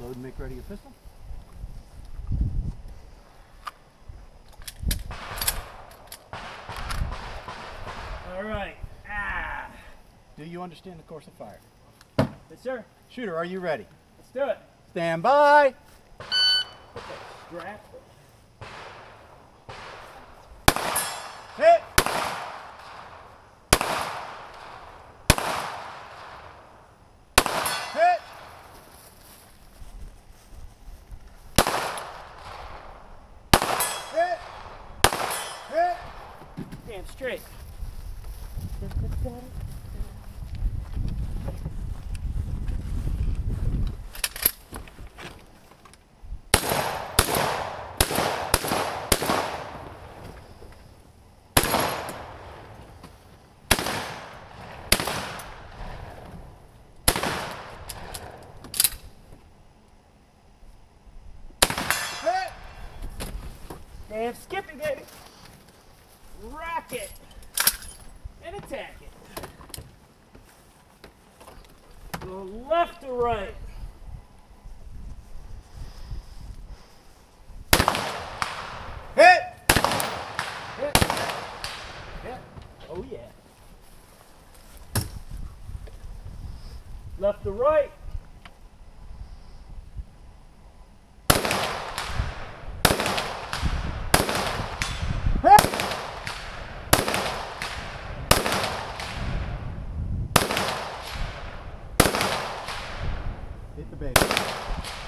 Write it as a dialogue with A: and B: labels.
A: Load and make ready your pistol.
B: All right. Ah.
A: Do you understand the course of fire?
B: Yes, sir.
A: Shooter, are you ready?
B: Let's do it.
A: Stand by.
B: Strap.
A: Hit. Hit. Hit. Hit.
B: Damn straight. Damn skippy, baby. Rock it. And attack it. Go left to right.
A: Hit.
B: Hit. Hit. Oh, yeah. Left to right. Hit the baby.